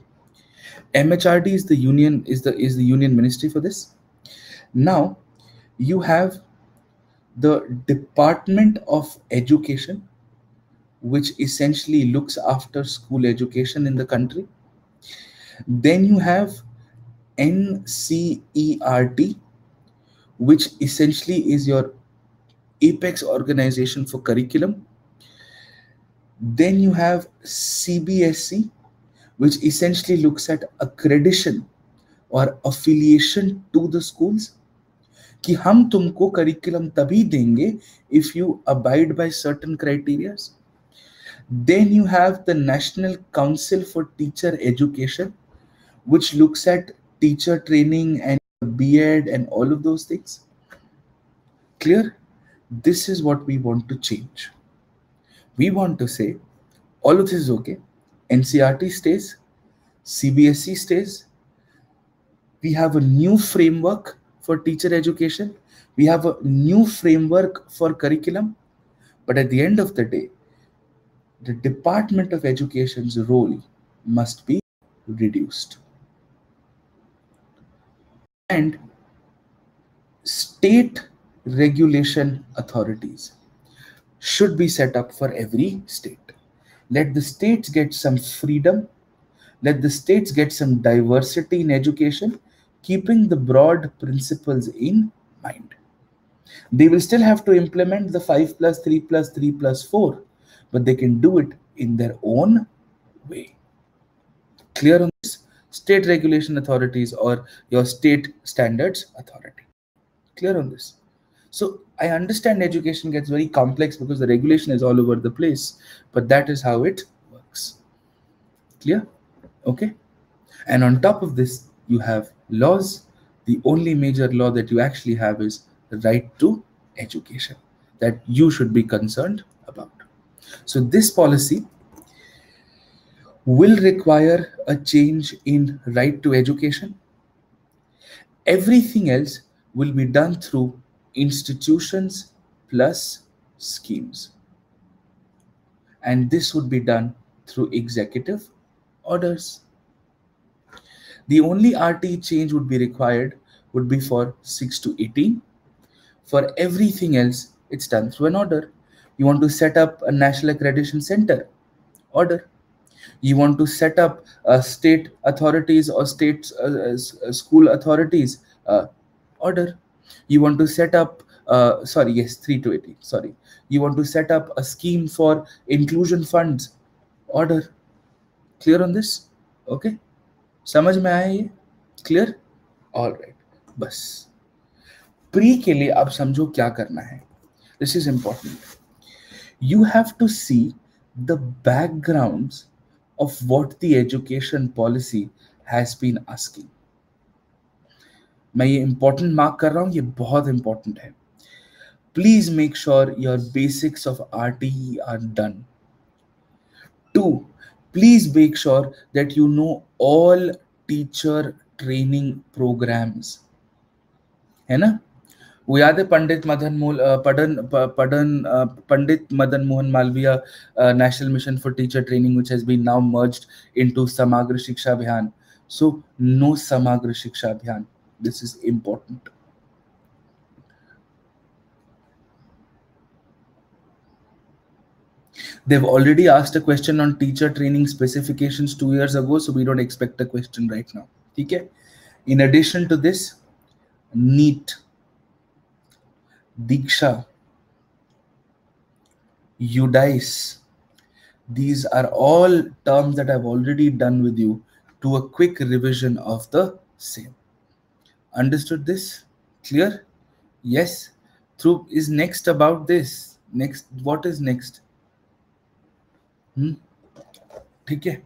mhrd is the union is the is the union ministry for this now you have the department of education which essentially looks after school education in the country. Then you have NCERT, which essentially is your apex organization for curriculum then you have cbse which essentially looks at accreditation or affiliation to the schools ki hum tumko curriculum tabhi if you abide by certain criteria. Then you have the national council for teacher education which looks at teacher training and B.Ed and all of those things. Clear? This is what we want to change. We want to say all of this is okay. NCERT stays, CBSE stays. We have a new framework for teacher education. We have a new framework for curriculum. But at the end of the day, the Department of Education's role must be reduced. And state regulation authorities should be set up for every state. Let the states get some freedom. Let the states get some diversity in education, keeping the broad principles in mind. They will still have to implement the 5 plus 3 plus 3 plus 4, but they can do it in their own way. Clear on this? State regulation authorities or your state standards authority. Clear on this? So I understand education gets very complex because the regulation is all over the place, but that is how it works. Clear? Okay. And on top of this, you have laws. The only major law that you actually have is the right to education that you should be concerned about. So this policy will require a change in right to education. Everything else will be done through institutions plus schemes. And this would be done through executive orders. The only RTE change would be required would be for 6 to 18. For everything else, it's done through an order. You want to set up a national accreditation center, order. You want to set up uh, state authorities or state uh, uh, school authorities, uh, order you want to set up uh, sorry yes 3 to 80 sorry you want to set up a scheme for inclusion funds order clear on this okay समझ में आया ये clear all right बस pre के लिए अब समझो क्या करना है this is important you have to see the backgrounds of what the education policy has been asking. मैं ये इंपॉर्टेंट मार्क कर रहा हूँ, ये बहुत इंपॉर्टेंट है। Please make sure your basics of R T R done to please make sure that you know all teacher training programmes है ना? वो याद है पंडित मदन मोल पडन पडन Pandit Madan Mohan Malviya national mission for teacher training which has been now merged into Samagra Shiksha Abhiyan so no समग्र शिक्षा अभियान This is important. They've already asked a question on teacher training specifications two years ago, so we don't expect a question right now. Okay. In addition to this, NEAT, Diksha, UDISE, these are all terms that I've already done with you to a quick revision of the same Understood this? Clear? Yes. Through is next about this. Next, what is next? Hmm? Okay.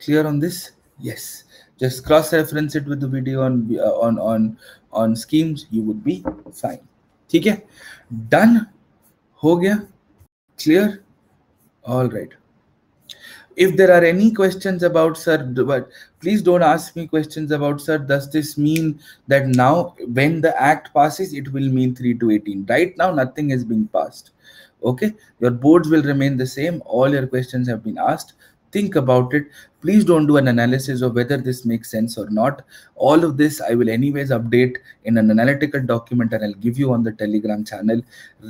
Clear on this? Yes. Just cross-reference it with the video on uh, on on on schemes. You would be fine. Okay. Done. हो गया clear all right if there are any questions about sir but please don't ask me questions about sir does this mean that now when the act passes it will mean 3 to 18 right now nothing is being passed. Okay? Your boards will remain the same. All your questions have been asked. Think about it please don't do an analysis of whether this makes sense or not all of this i will anyways update in an analytical document and i'll give you on the telegram channel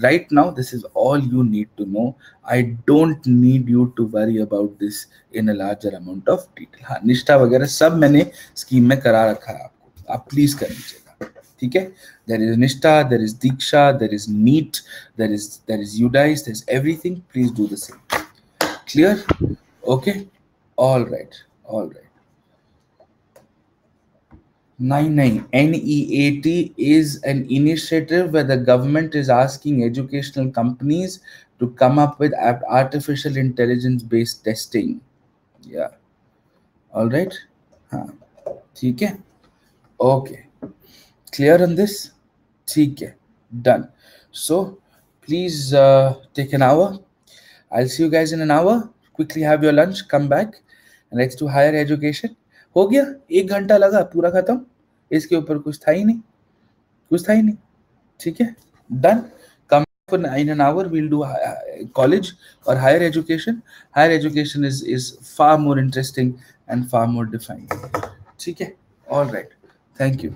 right now this is all you need to know i don't need you to worry about this in a larger amount of detail हाँ निष्ठा वगैरह सब मैंने scheme में करा रखा है आपको आप प्लीज कर लीजिएगा ठीक है there is nishta there is diksha there is neat there is there is udice there's everything please do the same clear okay all right. All right. 99 NEAT is an initiative where the government is asking educational companies to come up with artificial intelligence based testing. Yeah. All right. Huh. Okay. Okay. Clear on this? Okay. Done. So please uh, take an hour. I'll see you guys in an hour. Quickly have your lunch, come back. Next to higher education हो गया, एक घंटा लगा, पूरा खत्म, इसके ऊपर कुछ था ही नहीं, कुछ था ही नहीं, ठीक है done come for in an hour we'll do college और higher education higher education is is far more interesting and far more defined ठीक है ऑल राइट थैंक यू